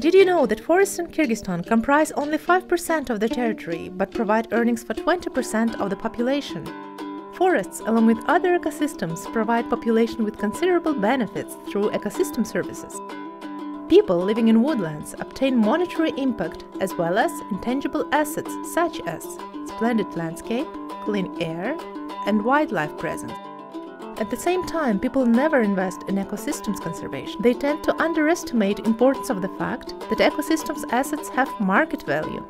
Did you know that forests in Kyrgyzstan comprise only 5% of the territory but provide earnings for 20% of the population? Forests, along with other ecosystems, provide population with considerable benefits through ecosystem services. People living in woodlands obtain monetary impact as well as intangible assets such as splendid landscape, clean air, and wildlife presence. At the same time, people never invest in ecosystems conservation. They tend to underestimate importance of the fact that ecosystems assets have market value.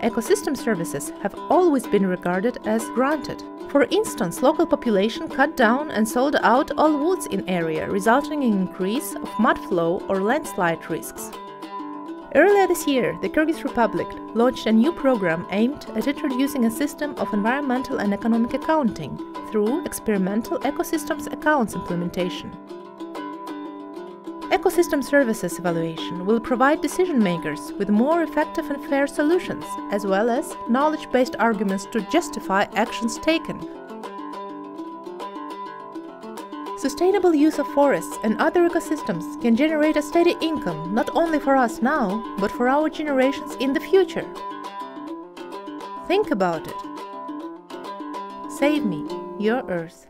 Ecosystem services have always been regarded as granted. For instance, local population cut down and sold out all woods in area, resulting in increase of mud flow or landslide risks. Earlier this year, the Kyrgyz Republic launched a new program aimed at introducing a system of environmental and economic accounting through experimental ecosystems accounts implementation. Ecosystem services evaluation will provide decision makers with more effective and fair solutions, as well as knowledge based arguments to justify actions taken. Sustainable use of forests and other ecosystems can generate a steady income not only for us now, but for our generations in the future. Think about it. Save me, your Earth.